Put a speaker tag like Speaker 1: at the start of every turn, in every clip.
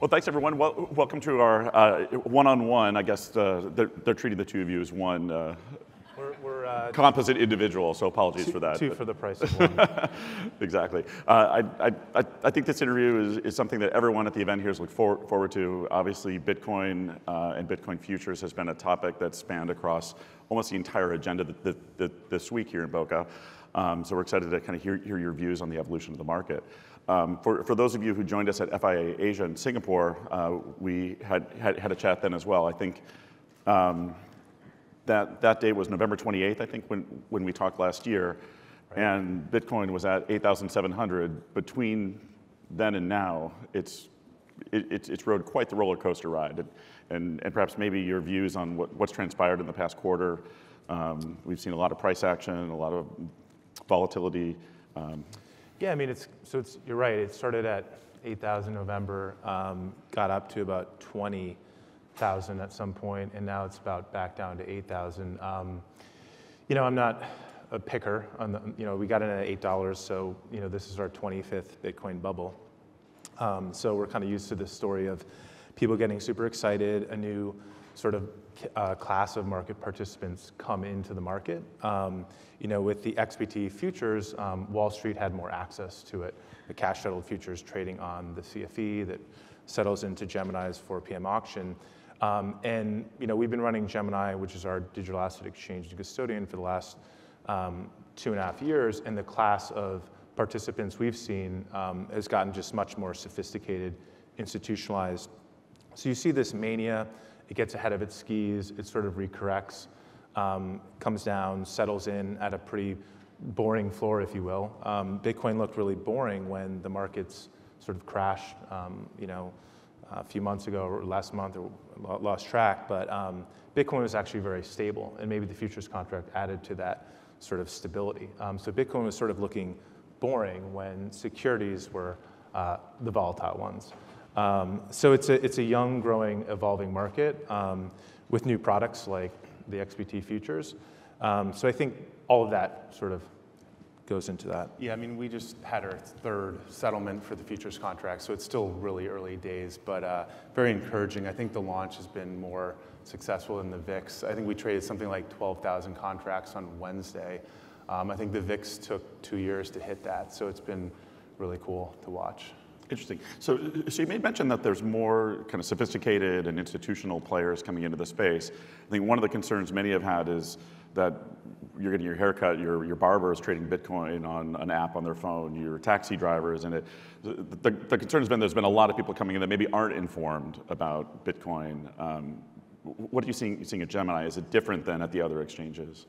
Speaker 1: Well, thanks everyone. Well, welcome to our uh, one-on-one. I guess uh, they're, they're, treating the two of you as one uh, we're, we're, uh, composite individual, so apologies
Speaker 2: two,
Speaker 1: for that.
Speaker 2: Two but. for the price of one.
Speaker 1: exactly. Uh, I, I, I, think this interview is, is something that everyone at the event here has looked forward, forward to. Obviously, Bitcoin uh, and Bitcoin futures has been a topic that's spanned across almost the entire agenda this week here in Boca. Um, so we're excited to kind of hear, hear your views on the evolution of the market. Um, for, for those of you who joined us at FIA Asia in Singapore, uh, we had, had, had a chat then as well. I think um, that, that day was November 28th, I think, when, when we talked last year. Right. And Bitcoin was at 8,700. Between then and now, it's, it, it's, it's rode quite the roller coaster ride. And, and, and perhaps maybe your views on what, what's transpired in the past quarter. Um, we've seen a lot of price action, a lot of volatility. Um,
Speaker 2: yeah, I mean, it's so it's you're right. It started at 8,000 November, um, got up to about 20,000 at some point, and now it's about back down to 8,000. Um, you know, I'm not a picker on the. You know, we got in at eight dollars, so you know this is our 25th Bitcoin bubble. Um, so we're kind of used to this story of people getting super excited, a new sort of uh, class of market participants come into the market. Um, you know, with the XBT futures, um, Wall Street had more access to it. The cash settled futures trading on the CFE that settles into Gemini's 4 p.m. auction. Um, and you know, we've been running Gemini, which is our digital asset exchange and custodian, for the last um, two and a half years, and the class of participants we've seen um, has gotten just much more sophisticated, institutionalized. So you see this mania it gets ahead of its skis, it sort of recorrects, um, comes down, settles in at a pretty boring floor, if you will. Um, Bitcoin looked really boring when the markets sort of crashed, um, you know, a few months ago or last month or lost track, but um, Bitcoin was actually very stable, and maybe the futures contract added to that sort of stability. Um, so Bitcoin was sort of looking boring when securities were uh, the volatile ones. Um, so it's a, it's a young, growing, evolving market um, with new products like the XBT futures. Um, so I think all of that sort of goes into that.
Speaker 3: Yeah, I mean, we just had our third settlement for the futures contract, so it's still really early days, but uh, very encouraging. I think the launch has been more successful than the VIX. I think we traded something like 12,000 contracts on Wednesday. Um, I think the VIX took two years to hit that, so it's been really cool to watch.
Speaker 1: Interesting. So, so you made mention that there's more kind of sophisticated and institutional players coming into the space. I think one of the concerns many have had is that you're getting your haircut, your, your barber is trading Bitcoin on an app on their phone, your taxi driver is in it, the, the, the concern has been there's been a lot of people coming in that maybe aren't informed about Bitcoin. Um, what are you seeing, seeing at Gemini? Is it different than at the other exchanges?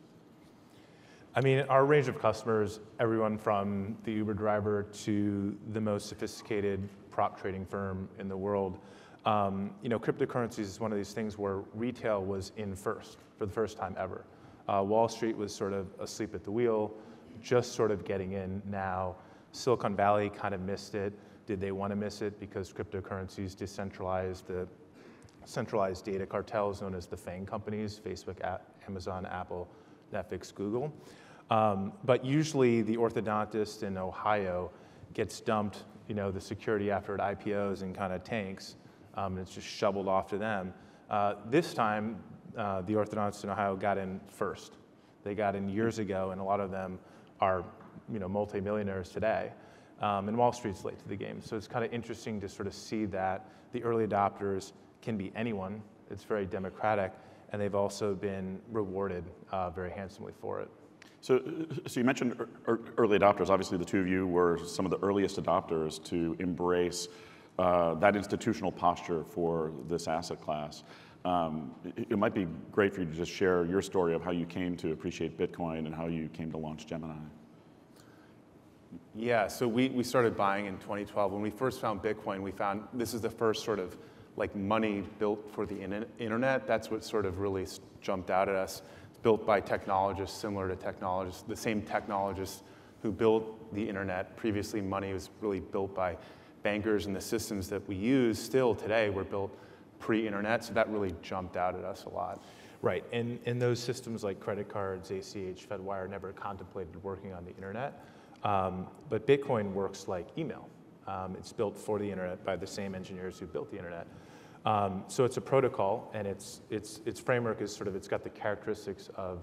Speaker 2: I mean, our range of customers, everyone from the Uber driver to the most sophisticated prop trading firm in the world. Um, you know, cryptocurrencies is one of these things where retail was in first for the first time ever. Uh, Wall Street was sort of asleep at the wheel, just sort of getting in now. Silicon Valley kind of missed it. Did they want to miss it because cryptocurrencies decentralized the centralized data cartels known as the FANG companies, Facebook, Amazon, Apple, Netflix, Google. Um, but usually the orthodontist in Ohio gets dumped, you know, the security after it IPOs and kind of tanks, um, and it's just shoveled off to them. Uh, this time, uh, the orthodontist in Ohio got in first. They got in years ago, and a lot of them are, you know, multimillionaires today. Um, and Wall Street's late to the game. So it's kind of interesting to sort of see that the early adopters can be anyone. It's very democratic, and they've also been rewarded uh, very handsomely for it.
Speaker 1: So, so you mentioned early adopters. Obviously, the two of you were some of the earliest adopters to embrace uh, that institutional posture for this asset class. Um, it, it, might be great for you to just share your story of how you came to appreciate Bitcoin and how you came to launch Gemini.
Speaker 3: Yeah, so we, we started buying in 2012. When we first found Bitcoin, we found this is the first sort of like money built for the internet. That's what sort of really jumped out at us. It's built by technologists similar to technologists, the same technologists who built the internet. Previously, money was really built by bankers, and the systems that we use still today were built pre-internet, so that really jumped out at us a lot.
Speaker 2: Right, and, and those systems like credit cards, ACH, FedWire never contemplated working on the internet. Um, but Bitcoin works like email. Um, it's built for the internet by the same engineers who built the internet. Um, so it's a protocol, and its its its framework is sort of it's got the characteristics of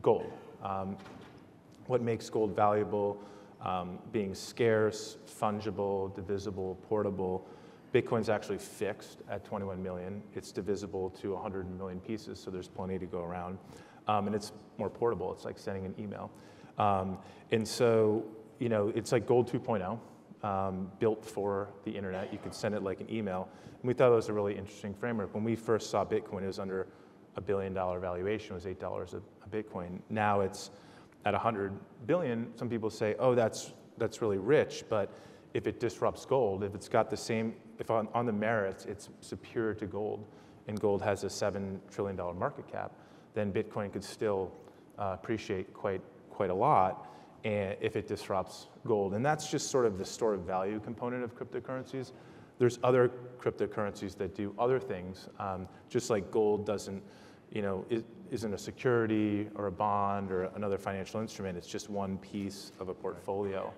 Speaker 2: gold. Um, what makes gold valuable? Um, being scarce, fungible, divisible, portable. Bitcoin's actually fixed at 21 million. It's divisible to 100 million pieces, so there's plenty to go around. Um, and it's more portable. It's like sending an email. Um, and so, you know, it's like Gold 2.0, um, built for the internet. You could send it like an email. And we thought it was a really interesting framework. When we first saw Bitcoin, it was under a billion dollar valuation. It was eight dollars a, a Bitcoin. Now it's at 100 billion. Some people say, oh, that's that's really rich, but if it disrupts gold, if it's got the same, if on, on the merits it's superior to gold, and gold has a seven trillion dollar market cap, then Bitcoin could still uh, appreciate quite quite a lot if it disrupts gold. And that's just sort of the store of value component of cryptocurrencies. There's other cryptocurrencies that do other things, um, just like gold doesn't, you know, is, isn't a security or a bond or another financial instrument. It's just one piece of a portfolio.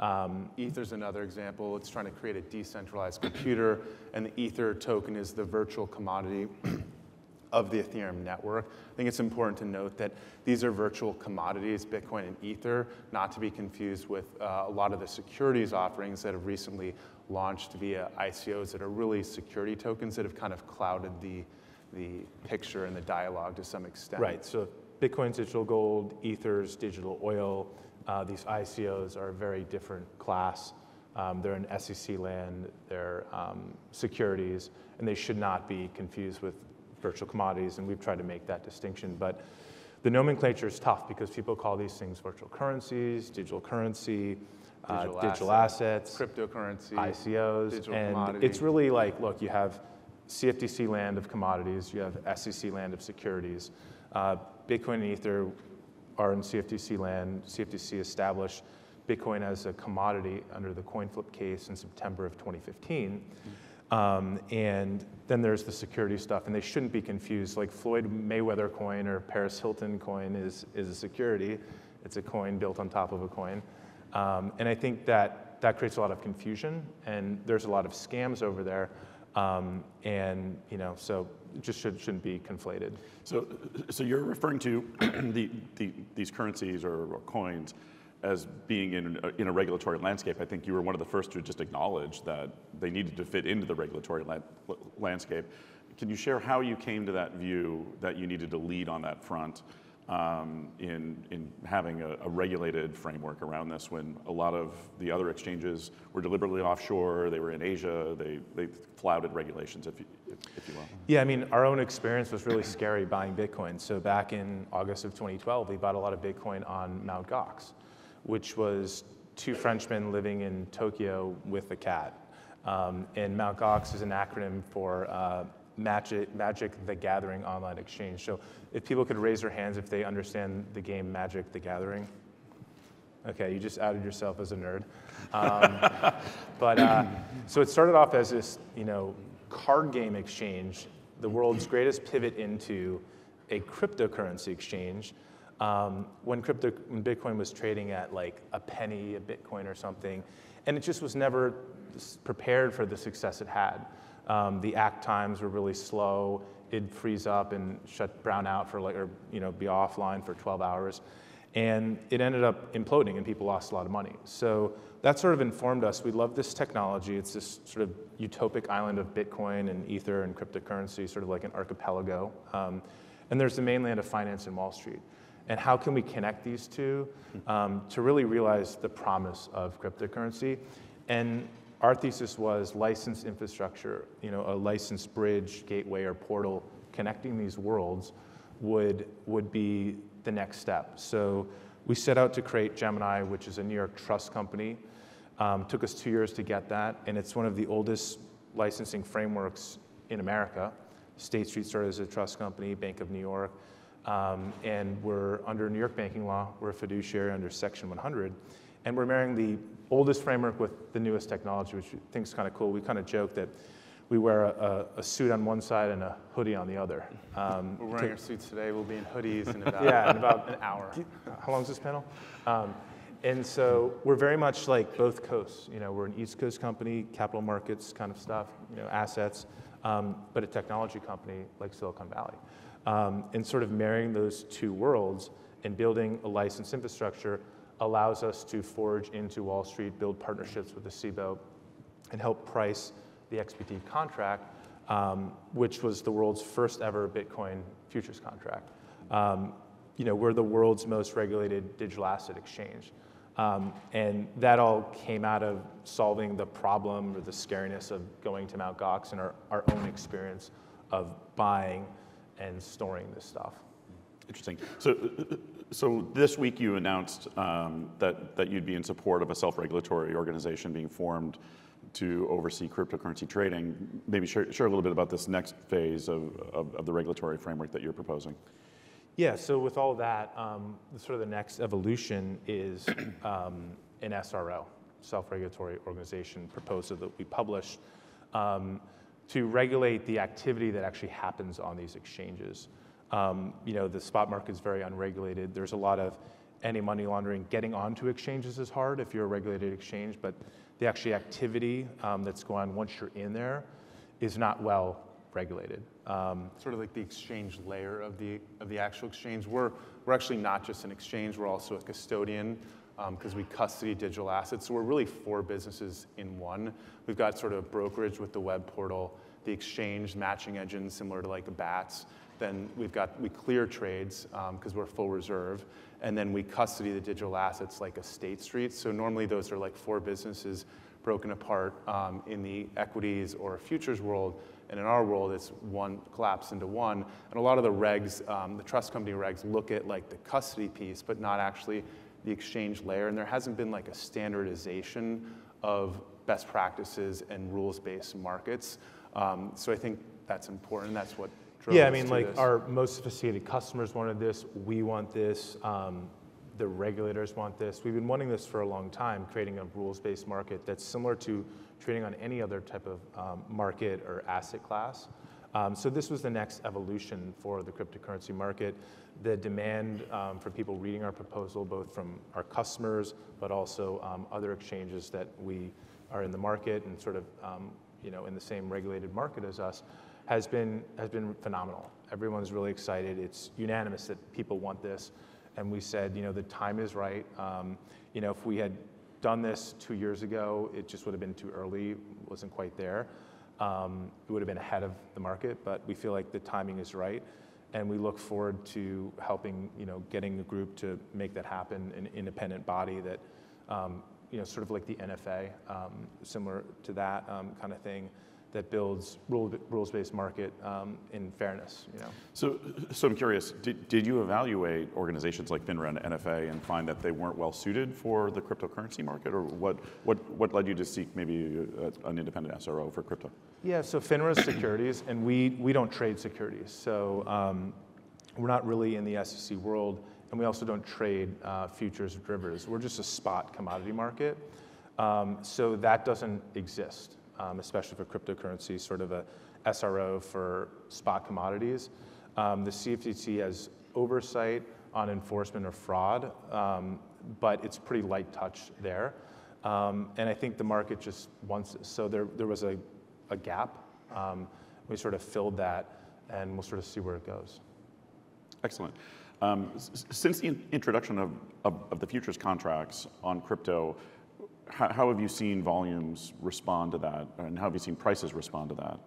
Speaker 3: Um, Ether's another example. It's trying to create a decentralized computer, and the Ether token is the virtual commodity of the Ethereum network. I think it's important to note that these are virtual commodities, Bitcoin and Ether, not to be confused with uh, a lot of the securities offerings that have recently launched via ICOs that are really security tokens that have kind of clouded the, the picture and the dialogue to some extent.
Speaker 2: Right. So Bitcoin's digital gold, Ether's digital oil. Uh, these ICOs are a very different class. Um, they're in SEC land, they're um, securities, and they should not be confused with virtual commodities, and we've tried to make that distinction. But the nomenclature is tough because people call these things virtual currencies, digital currency, uh, digital, digital assets,
Speaker 3: cryptocurrency,
Speaker 2: ICOs, and commodity. it's really like, look, you have CFTC land of commodities, you have SEC land of securities. Uh, Bitcoin and Ether are in CFTC land. CFTC established Bitcoin as a commodity under the Coinflip case in September of 2015. Mm-hmm. Um, and then there's the security stuff, and they shouldn't be confused. Like Floyd Mayweather coin or Paris Hilton coin is, is a security. It's a coin built on top of a coin. Um, and I think that that creates a lot of confusion, and there's a lot of scams over there. Um, and you know, so it just should, shouldn't be conflated.
Speaker 1: So, so you're referring to the, the, these currencies or, or coins as being in a, in a regulatory landscape, I think you were one of the first to just acknowledge that they needed to fit into the regulatory la- landscape. Can you share how you came to that view that you needed to lead on that front um, in, in having a, a, regulated framework around this when a lot of the other exchanges were deliberately offshore, they were in Asia, they, they flouted regulations, if you, if you will?
Speaker 2: Yeah, I mean, our own experience was really scary buying Bitcoin. So back in August of 2012, we bought a lot of Bitcoin on Mt. Gox which was two Frenchmen living in Tokyo with a cat. Um, and Mt. Gox is an acronym for uh, Magic, Magic the Gathering Online Exchange. So if people could raise their hands if they understand the game Magic the Gathering. Okay, you just outed yourself as a nerd. Um, but uh, so it started off as this, you know, card game exchange, the world's greatest pivot into a cryptocurrency exchange um, when crypto, when Bitcoin was trading at like a penny a Bitcoin or something, and it just was never prepared for the success it had. Um, the act times were really slow. It'd freeze up and shut brown out for like, or you know, be offline for 12 hours, and it ended up imploding, and people lost a lot of money. So that sort of informed us. We love this technology. It's this sort of utopic island of Bitcoin and Ether and cryptocurrency, sort of like an archipelago. Um, and there's the mainland of finance in Wall Street and how can we connect these two um, to really realize the promise of cryptocurrency. And our thesis was licensed infrastructure, you know, a licensed bridge, gateway, or portal connecting these worlds would, would be the next step. So we set out to create Gemini, which is a New York trust company. Um, took us two years to get that, and it's one of the oldest licensing frameworks in America. State Street started as a trust company, Bank of New York. Um, and we're under New York banking law, we're a fiduciary under Section 100, and we're marrying the oldest framework with the newest technology, which I think is kind of cool. We kind of joke that we wear a, a, suit on one side and a hoodie on the other.
Speaker 3: Um, we're wearing to, our suits today. We'll be in hoodies in about,
Speaker 2: yeah, in about
Speaker 3: an hour.
Speaker 2: How long is this panel? Um, And so we're very much like both coasts. You know, we're an East Coast company, capital markets kind of stuff, you know, assets, um, but a technology company like Silicon Valley. Um, and sort of marrying those two worlds and building a licensed infrastructure allows us to forge into Wall Street, build partnerships with the CBOE, and help price the XBT contract, um, which was the world's first ever Bitcoin futures contract. Um, you know, we're the world's most regulated digital asset exchange. Um, and that all came out of solving the problem or the scariness of going to Mt. Gox and our, our own experience of buying and storing this stuff.
Speaker 1: Interesting. So, so this week you announced um, that, that you'd be in support of a self-regulatory organization being formed to oversee cryptocurrency trading. Maybe share, share a little bit about this next phase of, of, of the regulatory framework that you're proposing.
Speaker 2: Yeah, so with all that, um, sort of the next evolution is um, an SRO, self-regulatory organization proposal that we published um, to regulate the activity that actually happens on these exchanges. Um, you know, the spot market is very unregulated. There's a lot of anti-money laundering. Getting onto exchanges is hard if you're a regulated exchange, but the actual activity um, that's going on once you're in there is not well regulated.
Speaker 3: Um, sort of like the exchange layer of the of the actual exchange. We're we're actually not just an exchange. We're also a custodian because um, we custody digital assets. So we're really four businesses in one. We've got sort of brokerage with the web portal, the exchange matching engine similar to like a BATS. Then we've got we clear trades because um, we're full reserve, and then we custody the digital assets like a State Street. So normally those are like four businesses broken apart um, in the equities or futures world and in our world, it's one collapse into one. And a lot of the regs, um, the trust company regs, look at like the custody piece, but not actually the exchange layer. And there hasn't been like a standardization of best practices and rules-based markets. Um, so I think that's important. That's what drove
Speaker 2: Yeah, I mean, like
Speaker 3: this.
Speaker 2: our most sophisticated customers wanted this. We want this. Um, the regulators want this. We've been wanting this for a long time, creating a rules-based market that's similar to trading on any other type of um, market or asset class. Um, so this was the next evolution for the cryptocurrency market. The demand um, for people reading our proposal, both from our customers, but also um, other exchanges that we are in the market and sort of um, you know in the same regulated market as us, has been has been phenomenal. Everyone's really excited. It's unanimous that people want this, and we said you know the time is right. Um, you know if we had done this two years ago, it just would have been too early, wasn't quite there. Um, it would have been ahead of the market, but we feel like the timing is right. And we look forward to helping, you know, getting a group to make that happen, an independent body that, um, you know, sort of like the NFA, um, similar to that um, kind of thing, that builds rule, rules-based market um, in fairness. You know.
Speaker 1: So, so I'm curious. Did, did you evaluate organizations like FINRA and NFA and find that they weren't well suited for the cryptocurrency market, or what what what led you to seek maybe a, an independent SRO for crypto?
Speaker 2: Yeah. So FINRA is securities, and we we don't trade securities. So um, we're not really in the SEC world, and we also don't trade uh, futures or derivatives. We're just a spot commodity market. Um, so that doesn't exist um, especially for cryptocurrency, sort of a SRO for spot commodities. Um, the CFTC has oversight on enforcement of fraud, um, but it's pretty light touch there. Um, and I think the market just wants, so there, there was a, a gap. Um, we sort of filled that, and we'll sort of see where it goes.
Speaker 1: Excellent. Um, since the introduction of, of, of, the futures contracts on crypto, how, how have you seen volumes respond to that, and how have you seen prices respond to that?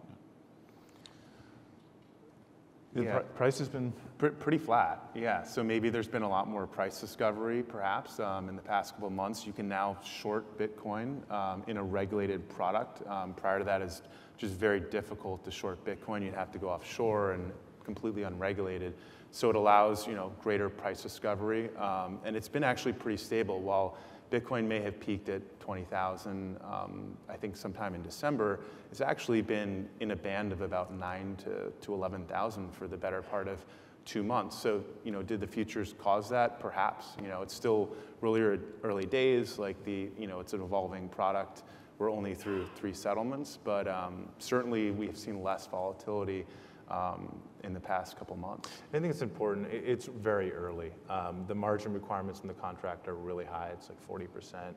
Speaker 2: The yeah. pr- price has been
Speaker 3: P- pretty flat. Yeah. So maybe there's been a lot more price discovery, perhaps, um, in the past couple of months. You can now short Bitcoin um, in a regulated product. Um, prior to that, is just very difficult to short Bitcoin. You'd have to go offshore and completely unregulated. So it allows you know greater price discovery, um, and it's been actually pretty stable. While Bitcoin may have peaked at 20,000, um, I think sometime in December. It's actually been in a band of about 9 to, to 11,000 for the better part of two months. So, you know, did the futures cause that? Perhaps. You know, it's still really early days, like the, you know, it's an evolving product. We're only through three settlements, but um, certainly we've seen less volatility um, in the past couple months.
Speaker 2: I think it's important. It's very early. Um, The margin requirements in the contract are really high. It's like 40%.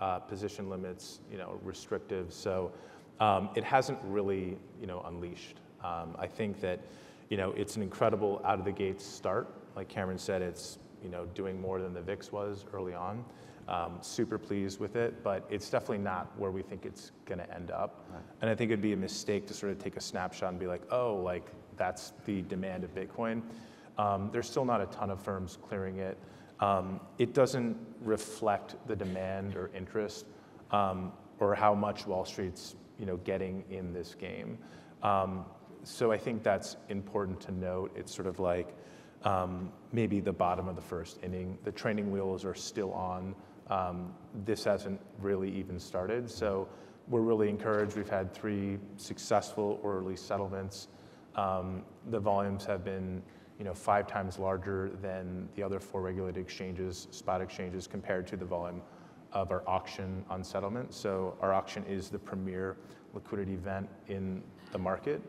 Speaker 2: Uh, Position limits, you know, restrictive. So um, it hasn't really, you know, unleashed. Um, I think that, you know, it's an incredible out of the gates start. Like Cameron said, it's, you know, doing more than the VIX was early on. Um, Super pleased with it, but it's definitely not where we think it's going to end up. And I think it'd be a mistake to sort of take a snapshot and be like, oh, like that's the demand of Bitcoin. Um, there's still not a ton of firms clearing it. Um, it doesn't reflect the demand or interest um, or how much Wall Street's you know getting in this game. Um, so I think that's important to note. It's sort of like um, maybe the bottom of the first inning. The training wheels are still on. Um, this hasn't really even started. So we're really encouraged. We've had three successful orderly settlements. Um, the volumes have been you know, five times larger than the other four regulated exchanges, spot exchanges, compared to the volume of our auction on settlement. So our auction is the premier liquidity event in the market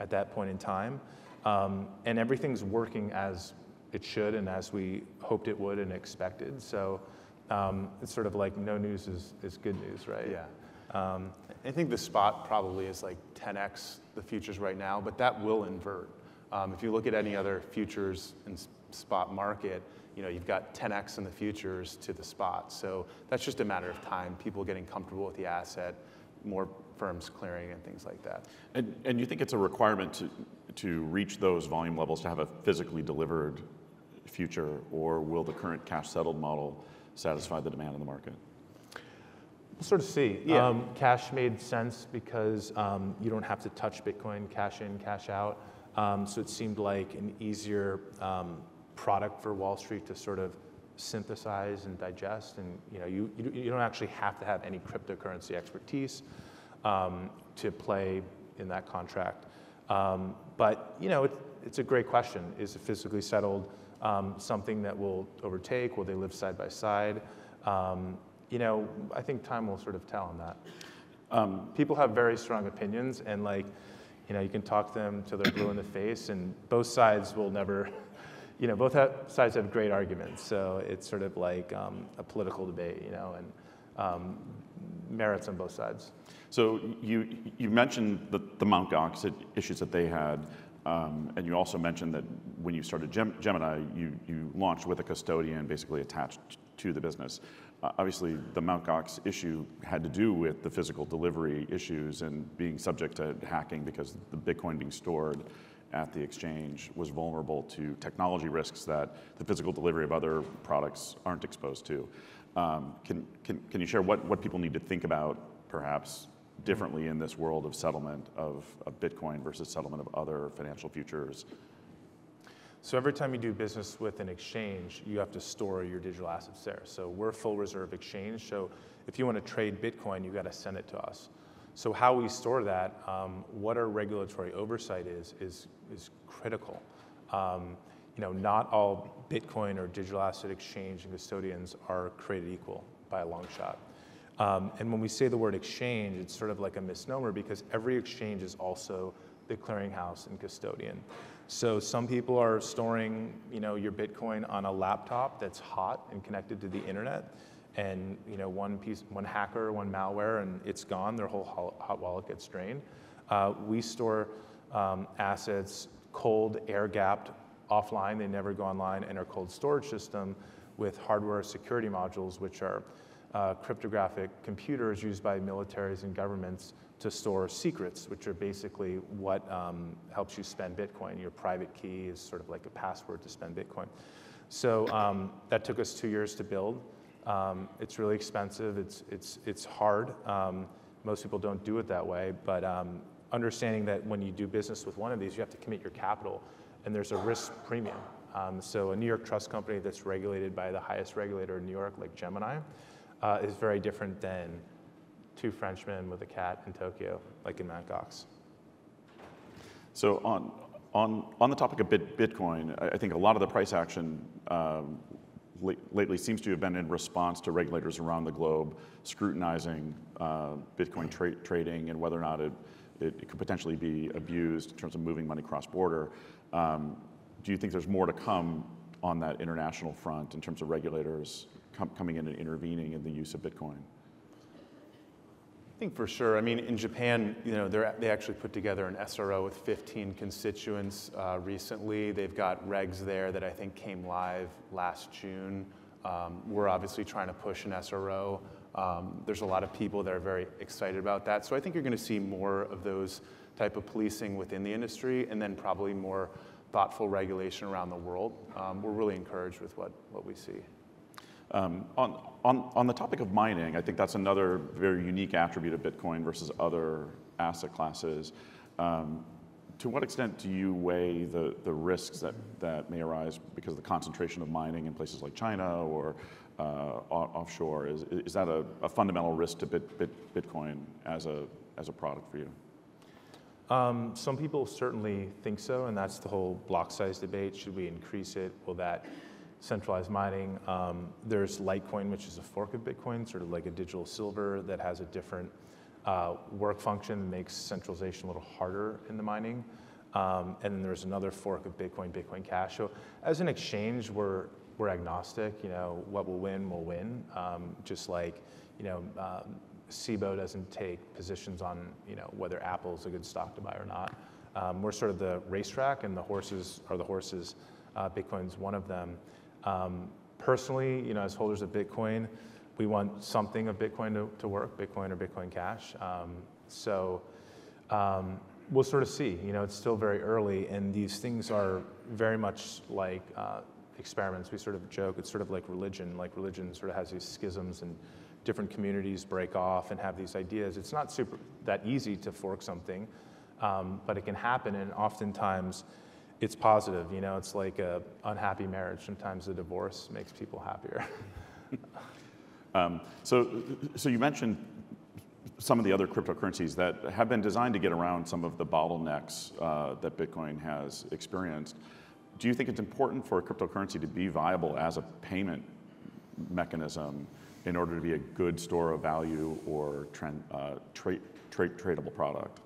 Speaker 2: at that point in time. Um, and everything's working as it should and as we hoped it would and expected. So um, it's sort of like no news is, is good news, right?
Speaker 3: Yeah. Um, I think the spot probably is like 10x the futures right now, but that will invert. Um, if you look at any other futures and spot market, you know, you've got 10x in the futures to the spot. So that's just a matter of time, people getting comfortable with the asset, more firms clearing and things like that.
Speaker 1: And, and you think it's a requirement to, to reach those volume levels to have a physically delivered future, or will the current cash settled model satisfy the demand in the market?
Speaker 2: We'll sort of see.
Speaker 3: Yeah.
Speaker 2: Um, cash made sense because um, you don't have to touch Bitcoin, cash in, cash out. Um, so it seemed like an easier um, product for Wall Street to sort of synthesize and digest. And you know, you, you, you don't actually have to have any cryptocurrency expertise um, to play in that contract. Um, but you know, it, it's a great question. Is it physically settled um, something that will overtake? Will they live side by side? Um, you know, I think time will sort of tell on that. Um, people have very strong opinions, and like, you know, you can talk to them till they're blue in the face, and both sides will never, you know, both sides have great arguments. So it's sort of like um, a political debate, you know, and um, merits on both sides.
Speaker 1: So you, you mentioned the, the Mt. Gox issues that they had, and you also mentioned that when you started Gemini, you, launched with a custodian basically attached to the business. Uh, obviously, the Mt. Gox issue had to do with the physical delivery issues and being subject to hacking because the Bitcoin being stored at the exchange was vulnerable to technology risks that the physical delivery of other products aren't exposed to. Um, can, you share what people need to think about, perhaps, differently in this world of settlement of, of Bitcoin versus settlement of other financial futures?
Speaker 2: So every time you do business with an exchange, you have to store your digital assets there. So we're full reserve exchange. So if you want to trade Bitcoin, you've got to send it to us. So how we store that, um, what our regulatory oversight is, is, is critical. Um, you know, not all Bitcoin or digital asset exchange and custodians are created equal by a long shot. Um, and when we say the word exchange, it's sort of like a misnomer because every exchange is also the clearinghouse and custodian. So some people are storing, you know, your Bitcoin on a laptop that's hot and connected to the internet, and you know, one piece, one hacker, one malware, and it's gone. Their whole hot wallet gets drained. Uh, we store um, assets cold, air-gapped, offline. They never go online, and our cold storage system with hardware security modules, which are uh, cryptographic computers used by militaries and governments to store secrets, which are basically what um, helps you spend Bitcoin. Your private key is sort of like a password to spend Bitcoin. So um, that took us two years to build. Um, it's really expensive. It's it's it's hard. Um, most people don't do it that way, but um, understanding that when you do business with one of these, you have to commit your capital, and there's a risk premium. Um, so a New York trust company that's regulated by the highest regulator in New York, like Gemini, uh, is very different than two Frenchmen with a cat in Tokyo, like in Mt. Gox.
Speaker 1: So on, on, on the topic of bit, Bitcoin, I, I think a lot of the price action um, lately seems to have been in response to regulators around the globe scrutinizing uh, Bitcoin tra- trading and whether or not it, it, it could potentially be abused in terms of moving money cross border. Um, do you think there's more to come on that international front in terms of regulators com- coming in and intervening in the use of Bitcoin?
Speaker 3: I think for sure. I mean, in Japan, you know, they actually put together an SRO with 15 constituents uh, recently. They've got regs there that I think came live last June. Um, we're obviously trying to push an SRO. Um, there's a lot of people that are very excited about that. So I think you're going to see more of those type of policing within the industry, and then probably more thoughtful regulation around the world. Um, we're really encouraged with what, what we see.
Speaker 1: Um, on, on, on the topic of mining, I think that's another very unique attribute of Bitcoin versus other asset classes. Um, to what extent do you weigh the, the risks that, that may arise because of the concentration of mining in places like China or uh, offshore? Is, is that a, a fundamental risk to Bit, Bit, Bitcoin as a, as a product for you?
Speaker 2: Um, some people certainly think so, and that's the whole block size debate. Should we increase it? Will that centralized mining. Um, there's Litecoin, which is a fork of Bitcoin, sort of like a digital silver that has a different uh, work function that makes centralization a little harder in the mining. Um, and then there's another fork of Bitcoin, Bitcoin Cash. So as an exchange, we're we're agnostic. You know, what will win will win. Um, just like you know, um, Cboe doesn't take positions on you know whether Apple's a good stock to buy or not. Um, we're sort of the racetrack, and the horses are the horses. Uh, Bitcoin's one of them. Um, personally, you know, as holders of Bitcoin, we want something of Bitcoin to, to work, Bitcoin or Bitcoin Cash. Um, so um, we'll sort of see. You know, it's still very early, and these things are very much like uh, experiments. We sort of joke it's sort of like religion. Like religion sort of has these schisms, and different communities break off and have these ideas. It's not super that easy to fork something, um, but it can happen, and oftentimes it's positive. You know, it's like a unhappy marriage. Sometimes a divorce makes people happier.
Speaker 1: um, so, so you mentioned some of the other cryptocurrencies that have been designed to get around some of the bottlenecks uh, that Bitcoin has experienced. Do you think it's important for a cryptocurrency to be viable as a payment mechanism in order to be a good store of value or trend, uh, tra- tra- tradable product?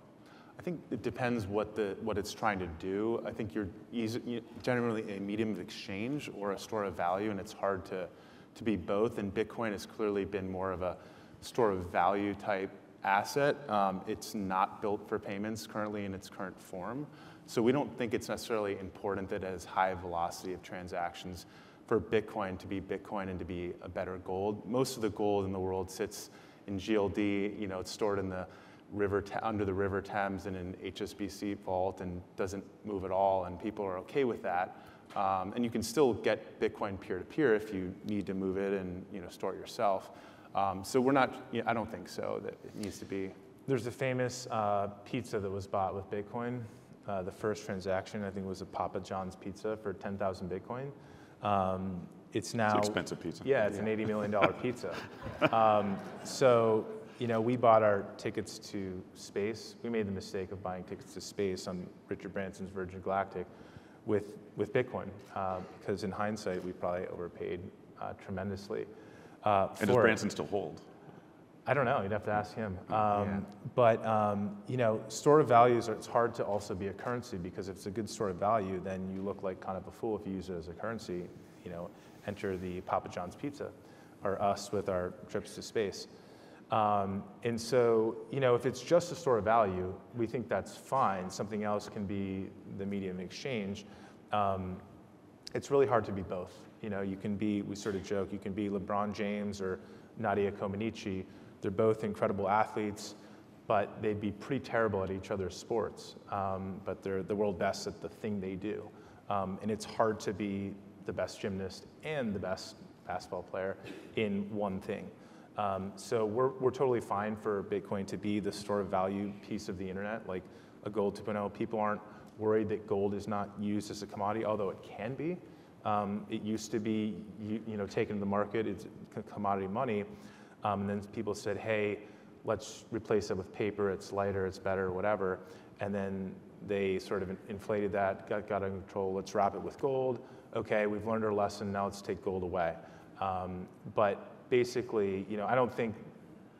Speaker 3: I think it depends what, the, what it's trying to do. I think you're easy, generally a medium of exchange or a store of value, and it's hard to, to be both. And Bitcoin has clearly been more of a store of value type asset. Um, it's not built for payments currently in its current form. So we don't think it's necessarily important that it has high velocity of transactions for Bitcoin to be Bitcoin and to be a better gold. Most of the gold in the world sits in GLD. You know, it's stored in the river under the River Thames in an HSBC vault and doesn't move at all, and people are okay with that. Um, and you can still get Bitcoin peer-to-peer if you need to move it and you know store it yourself. Um, so we're not. You know, I don't think so that it needs to be.
Speaker 2: There's a famous uh, pizza that was bought with Bitcoin. Uh, the first transaction, I think, was a Papa John's pizza for 10,000 Bitcoin. Um, it's now
Speaker 1: it's expensive pizza.
Speaker 2: Yeah, it's yeah. an 80 million dollar pizza. Um, so you know, we bought our tickets to space. We made the mistake of buying tickets to space on Richard Branson's Virgin Galactic with, with Bitcoin, uh, because in hindsight, we probably overpaid uh, tremendously.
Speaker 1: Uh, and does Branson still hold?
Speaker 2: I don't know. You'd have to ask him. Um, yeah. But um, you know, store of values. Are, it's hard to also be a currency because if it's a good store of value, then you look like kind of a fool if you use it as a currency. You know, enter the Papa John's pizza, or us with our trips to space. Um, and so, you know, if it's just a store of value, we think that's fine. Something else can be the medium exchange. Um, it's really hard to be both. You know, you can be, we sort of joke, you can be LeBron James or Nadia Comaneci. They're both incredible athletes, but they'd be pretty terrible at each other's sports. Um, but they're the world best at the thing they do. Um, and it's hard to be the best gymnast and the best basketball player in one thing. Um, so we're, we're totally fine for Bitcoin to be the store of value piece of the internet, like a gold 2.0. People aren't worried that gold is not used as a commodity, although it can be. Um, it used to be, you, you, know, taken to the market, it's commodity money. Um, and then people said, hey, let's replace it with paper, it's lighter, it's better, whatever. And then they sort of inflated that, got, got under control, let's wrap it with gold. Okay, we've learned our lesson, now let's take gold away. Um, but basically, you know, I don't think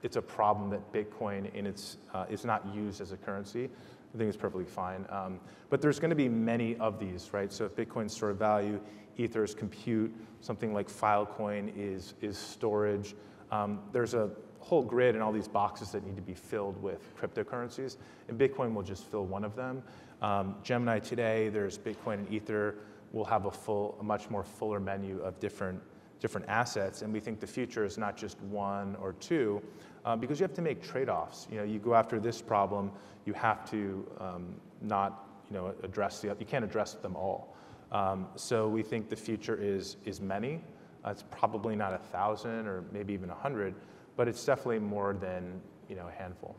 Speaker 2: it's a problem that Bitcoin in its uh, is not used as a currency. I think it's perfectly fine. Um, but there's going to be many of these, right? So if Bitcoin's store of value, Ether is compute, something like Filecoin is is storage. Um, there's a whole grid and all these boxes that need to be filled with cryptocurrencies, and Bitcoin will just fill one of them. Um, Gemini today, there's Bitcoin and Ether. We'll have a full, a much more fuller menu of different different assets, and we think the future is not just one or two, uh, because you have to make trade-offs. You know, you go after this problem, you have to um, not, you know, address the, you can't address them all. Um, so we think the future is is many. Uh, it's probably not a thousand or maybe even a hundred, but it's definitely more than you know a handful.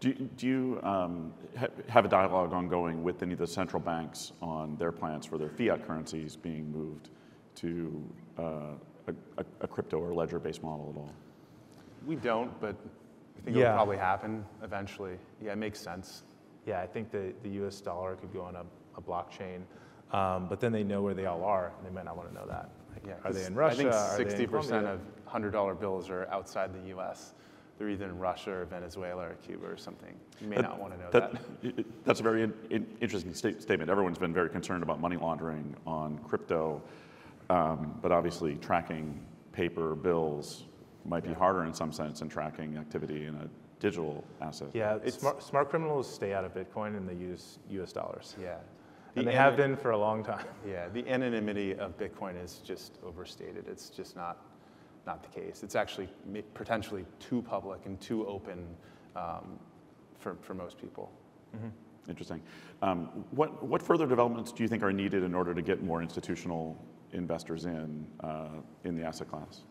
Speaker 1: Do you, do you um, ha- have a dialogue ongoing with any of the central banks on their plans for their fiat currencies being moved to uh, a, a, a crypto or ledger-based model at all?
Speaker 3: We don't, but I think
Speaker 2: Yeah.
Speaker 3: it'll probably happen eventually. Yeah, it makes sense.
Speaker 2: Yeah, I think the, the US dollar could go on a, a blockchain, um, but then they know where they all are, and they might not want to know that. Like,
Speaker 3: Yeah,
Speaker 2: are they in Russia?
Speaker 3: I think
Speaker 2: Are they in
Speaker 3: 60%
Speaker 2: Colombia?
Speaker 3: of $100 bills are outside the US. They're either in Russia or Venezuela or Cuba or something. You may not want to know that.
Speaker 1: i- That's a very in, in- interesting sta- statement. Everyone's been very concerned about money laundering on crypto, um, but obviously tracking paper bills might be harder in some sense than tracking activity in a digital asset.
Speaker 2: Yeah,
Speaker 3: It's-
Speaker 2: smart, smart criminals stay out of Bitcoin and they use US dollars.
Speaker 3: Yeah.
Speaker 2: And
Speaker 3: The
Speaker 2: they have been for a long time.
Speaker 3: Yeah, the anonymity of Bitcoin is just overstated. It's just not, not the case. It's actually potentially too public and too open um, for, for most people.
Speaker 1: Interesting. Um, what, what further developments do you think are needed in order to get more institutional investors in, uh, in the asset class?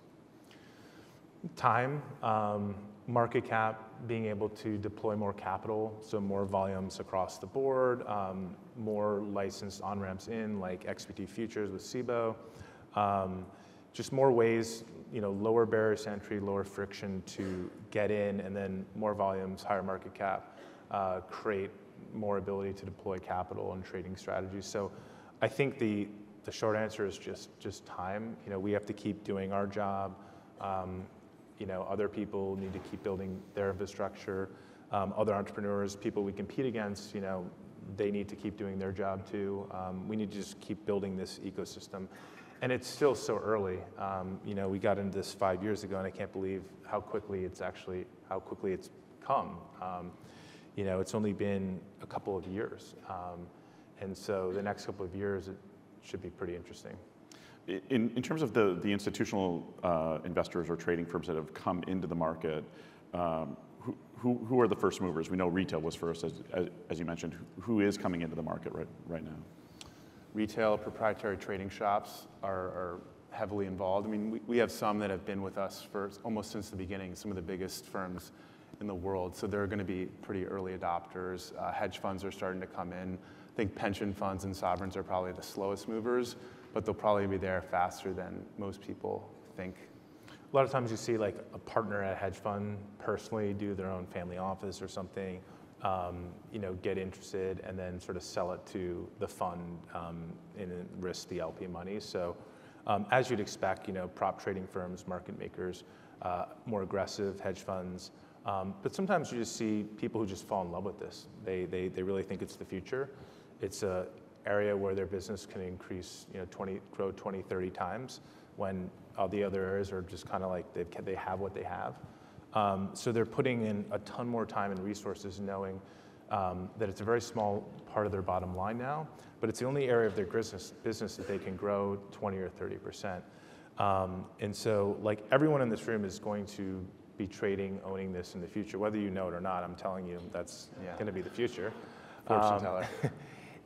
Speaker 2: Time, um, market cap, being able to deploy more capital, so more volumes across the board, um, more licensed on ramps in, like XBT Futures with CBOE. Um, just more ways, you know, lower barriers to entry, lower friction to get in, and then more volumes, higher market cap, uh, create more ability to deploy capital and trading strategies. So I think the, the short answer is just, just time. You know, we have to keep doing our job. Um, you know, other people need to keep building their infrastructure. Um, other entrepreneurs, people we compete against, you know, they need to keep doing their job too. Um, we need to just keep building this ecosystem. And it's still so early. Um, you know, we got into this five years ago, and I can't believe how quickly it's actually, how quickly it's come. Um, you know, it's only been a couple of years. Um, and so the next couple of years, should be pretty interesting.
Speaker 1: In, in terms of the, the institutional uh, investors or trading firms that have come into the market, um, who, who, who are the first movers? We know retail was first, as, as, as you mentioned. Who is coming into the market right, right now?
Speaker 3: Retail proprietary trading shops are, are heavily involved. I mean, we, we have some that have been with us for almost since the beginning, some of the biggest firms in the world. So they're going to be pretty early adopters. Uh, hedge funds are starting to come in. I think pension funds and sovereigns are probably the slowest movers, but they'll probably be there faster than most people think.
Speaker 2: A lot of times you see like a partner at a hedge fund personally do their own family office or something, um, you know, get interested and then sort of sell it to the fund um, and risk the LP money. So um, as you'd expect, you know, prop trading firms, market makers, uh, more aggressive hedge funds. Um, but sometimes you just see people who just fall in love with this. They, they, they really think it's the future. It's a area where their business can increase, you know, 20, grow 20, 30 times when all the other areas are just kind of like they've, they have what they have. Um, so they're putting in a ton more time and resources knowing um, that it's a very small part of their bottom line now, but it's the only area of their business, business that they can grow 20 or 30 percent. Um, and so, like everyone in this room is going to be trading, owning this in the future, whether you know it or not. I'm telling you, that's
Speaker 3: Yeah.
Speaker 2: going to be the future.
Speaker 3: Fortune
Speaker 2: Um,
Speaker 3: teller.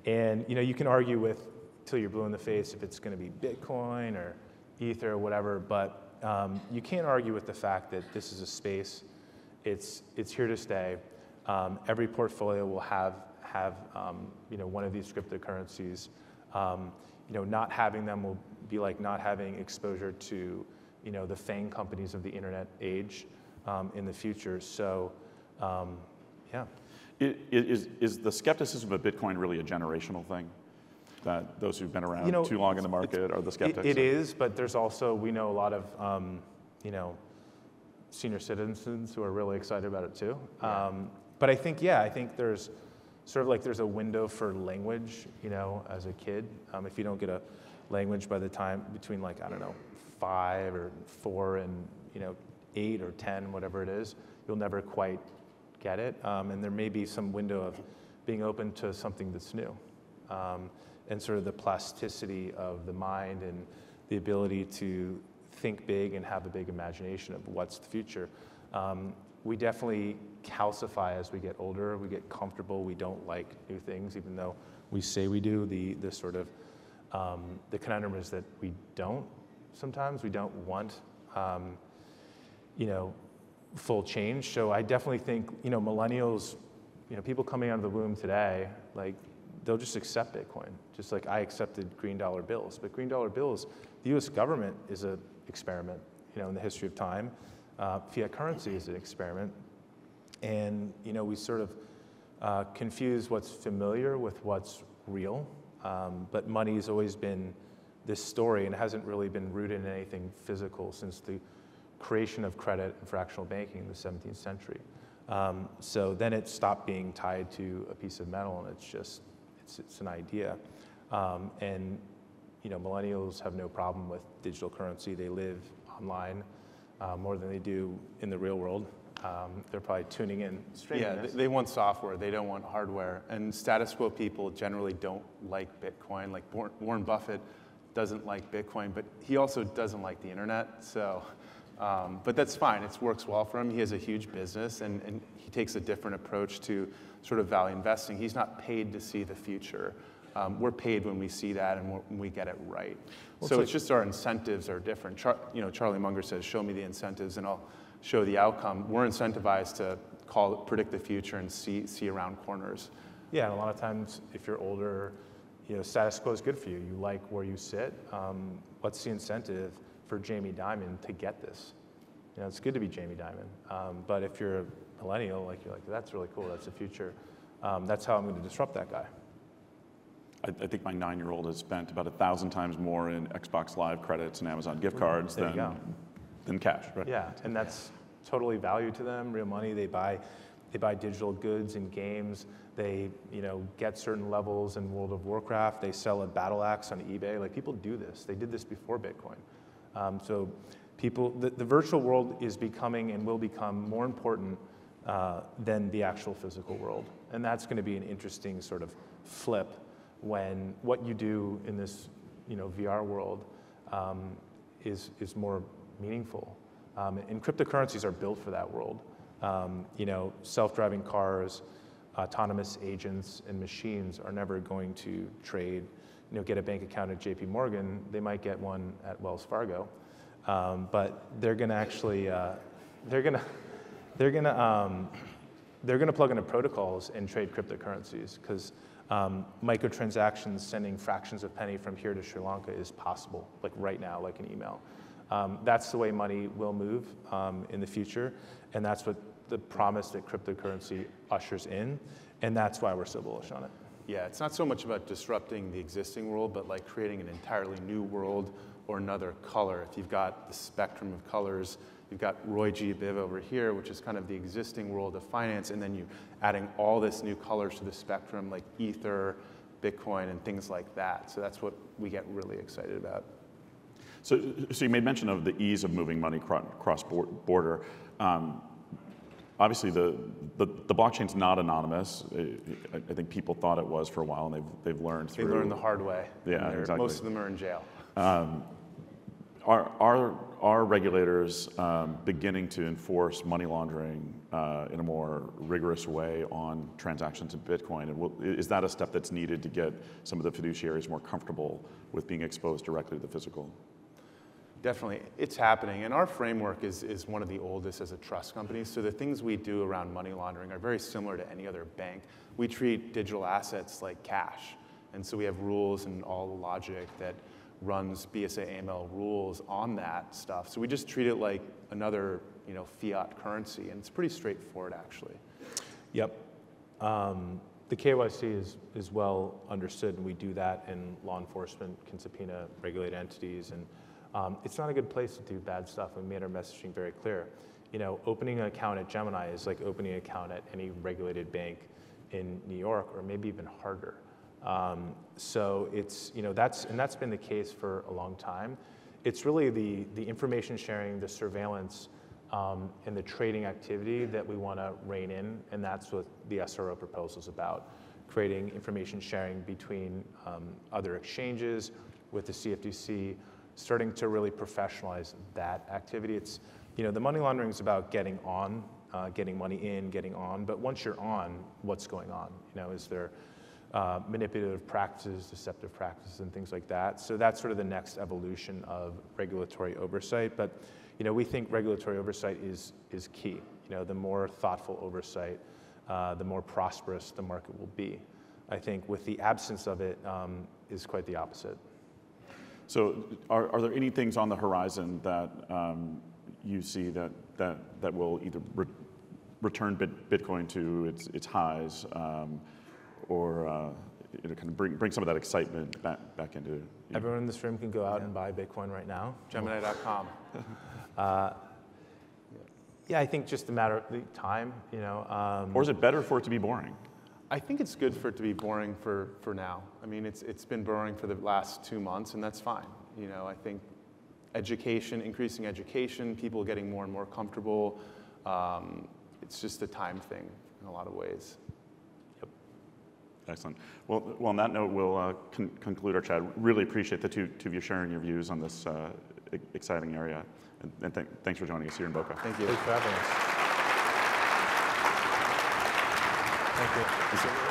Speaker 2: And you know, you can argue with till you're blue in the face if it's going to be Bitcoin or Ether or whatever, but um, you can't argue with the fact that this is a space. It's it's here to stay. Um, every portfolio will have have um, you know one of these cryptocurrencies. Um, you know, not having them will be like not having exposure to you know the FANG companies of the internet age um, in the future. So, um, yeah.
Speaker 1: Is, is the skepticism of Bitcoin really a generational thing? That those who've been around
Speaker 2: You know,
Speaker 1: too long in the market are the
Speaker 2: It-
Speaker 1: skeptics?
Speaker 2: It is, but there's also, we know a lot of, um, you know, senior citizens who are really excited about it too. Um, but I think, yeah, I think there's sort of like there's a window for language, you know, as a kid. Um, if you don't get a language by the time between like, I don't know, five or four and, you know, eight or 10, whatever it is, you'll never quite get it. Um, and there may be some window of being open to something that's new. Um, and sort of the plasticity of the mind and the ability to think big and have a big imagination of what's the future. Um, we definitely calcify as we get older. We get comfortable. We don't like new things, even though we say we do. The, the sort of um, the conundrum is that we don't. Sometimes we don't want, um, you know, full change. So I definitely think you know millennials, you know, people coming out of the womb today, like they'll just accept Bitcoin, just like I accepted green dollar bills. But green dollar bills, the U.S. government is an experiment, you know, in the history of time. Uh, fiat currency is an experiment, and you know we sort of uh, confuse what's familiar with what's real. Um, but money has always been this story, and hasn't really been rooted in anything physical since the creation of credit and fractional banking in the 17th century. Um, so then it stopped being tied to a piece of metal, and it's just it's, it's an idea. Um, and you know, millennials have no problem with digital currency. They live online uh, more than they do in the real world. Um, they're probably tuning in.
Speaker 3: Yeah, they, they want software. They don't want hardware. And status quo people generally don't like Bitcoin. Like Warren Buffett doesn't like Bitcoin, but he also doesn't like the internet. So, um, but that's fine. It works well for him. He has a huge business, and, and he takes a different approach to sort of value investing. He's not paid to see the future. Um, we're paid when we see that and when we get it right. Well, so it's, just our incentives are different. Char- you know, Charlie Munger says, "Show me the incentives, and I'll show the outcome." We're incentivized to call, predict the future, and see see around corners.
Speaker 2: Yeah, and a lot of times, if you're older, you know, status quo is good for you. You like where you sit. Um, what's the incentive for Jamie Dimon to get this? You know, it's good to be Jamie Dimon. Um, but if you're a millennial, like you're like, that's really cool. That's the future. Um, that's how I'm going to disrupt that guy.
Speaker 1: I, I think my nine-year-old has spent about a thousand times more in Xbox Live credits and Amazon gift cards than, than cash. Right?
Speaker 2: Yeah, and that's totally value to them, real money. They buy, they buy digital goods and games. They, you know, get certain levels in World of Warcraft. They sell a battle axe on eBay. Like people do this. They did this before Bitcoin. Um, so people, the, the, virtual world is becoming and will become more important uh, than the actual physical world. And that's going to be an interesting sort of flip when what you do in this you know, VR world um, is, is more meaningful. Um, and cryptocurrencies are built for that world. Um, you know, self-driving cars, autonomous agents, and machines are never going to trade, you know, get a bank account at JP Morgan. They might get one at Wells Fargo. Um, but they're going to actually, uh, they're going to, they're going to, um, they're going to plug into protocols and trade cryptocurrencies because um, microtransactions sending fractions of penny from here to Sri Lanka is possible, like right now, like an email. Um, that's the way money will move um, in the future, and that's what the promise that cryptocurrency ushers in, and that's why we're so bullish on it.
Speaker 3: Yeah, it's not so much about disrupting the existing world, but like creating an entirely new world or another color. If you've got the spectrum of colors You've got Roy G. Biv over here, which is kind of the existing world of finance, and then you adding all this new colors to the spectrum, like Ether, Bitcoin, and things like that. So that's what we get really excited about.
Speaker 1: So, so you made mention of the ease of moving money cross border. Um, obviously, the, the, the blockchain's not anonymous. I, I, think people thought it was for a while, and they've, they've learned through.
Speaker 3: They learned the hard way.
Speaker 1: Yeah, exactly.
Speaker 3: Most of them are in jail. Um,
Speaker 1: are, are, are regulators um, beginning to enforce money laundering uh, in a more rigorous way on transactions in Bitcoin? And will, is that a step that's needed to get some of the fiduciaries more comfortable with being exposed directly to the physical?
Speaker 3: Definitely, it's happening. And our framework is, is one of the oldest as a trust company. So the things we do around money laundering are very similar to any other bank. We treat digital assets like cash. And so we have rules and all the logic that runs BSA AML rules on that stuff. So we just treat it like another you know, fiat currency, and it's pretty straightforward actually.
Speaker 2: Yep. Um, the KYC is, is well understood, and we do that in law enforcement, can subpoena regulated entities, and um, it's not a good place to do bad stuff. We made our messaging very clear. you know, opening an account at Gemini is like opening an account at any regulated bank in New York, or maybe even harder. Um, so it's, you know, that's, and that's been the case for a long time. It's really the, the information sharing, the surveillance, um, and the trading activity that we want to rein in, and that's what the SRO proposal is about, creating information sharing between um, other exchanges with the CFTC, starting to really professionalize that activity. It's, you know, the money laundering is about getting on, uh, getting money in, getting on, but once you're on, what's going on? You know, is there uh, manipulative practices, deceptive practices, and things like that. So that's sort of the next evolution of regulatory oversight. But you know, we think regulatory oversight is is key. You know, the more thoughtful oversight, uh, the more prosperous the market will be. I think with the absence of it um, is quite the opposite.
Speaker 1: So, are, are there any things on the horizon that um, you see that, that, that will either re- return Bit, Bitcoin to its, its highs um, or uh, you know, kind of bring, bring some of that excitement back, back into? You know?
Speaker 2: Everyone in this room can go out and buy Bitcoin right now.
Speaker 3: Gemini.com.
Speaker 2: Yeah, I think just a matter of the time. You know, um,
Speaker 1: Or is it better for it to be boring?
Speaker 3: I think it's good for it to be boring for, for now. I mean, it's, it's been boring for the last two months, and that's fine. You know, I think education, increasing education, people getting more and more comfortable, um, it's just a time thing in a lot of ways. Yep.
Speaker 1: Excellent. Well, well, on that note, we'll uh, con- conclude our chat. Really appreciate the two, two of you sharing your views on this uh, exciting area. And, and th- thanks for joining us here in Boca.
Speaker 3: Thank you.
Speaker 2: thanks for having us. Thank you.